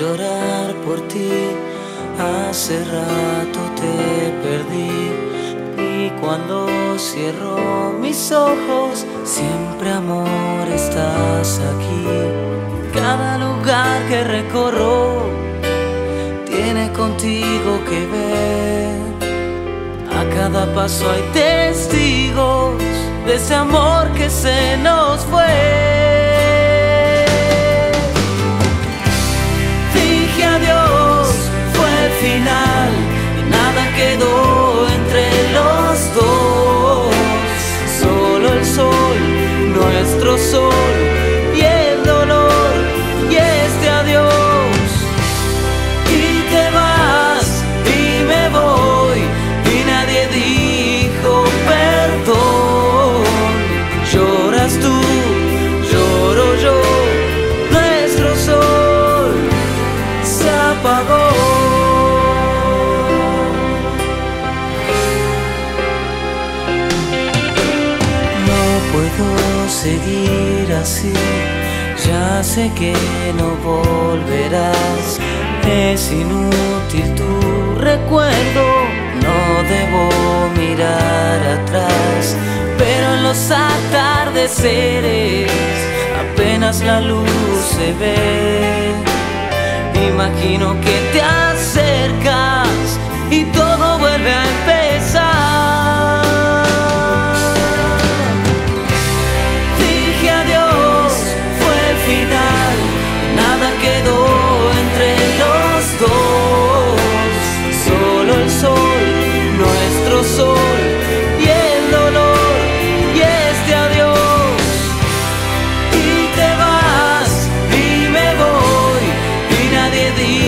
llorar por ti. Hace rato te perdí y cuando cierro mis ojos, siempre amor estás aquí. Cada lugar que recorro tiene contigo que ver. A cada paso hay testigos de ese amor que se nos fue. Final. Y nada quedó seguir así, ya sé que no volverás. Es inútil tu recuerdo, no debo mirar atrás. Pero en los atardeceres apenas la luz se ve. Imagino que te the